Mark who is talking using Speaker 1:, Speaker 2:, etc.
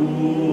Speaker 1: Ooh.